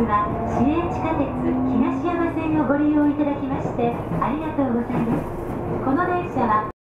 は市営地下鉄東山線をご利用いただきましてありがとうございます。この電車は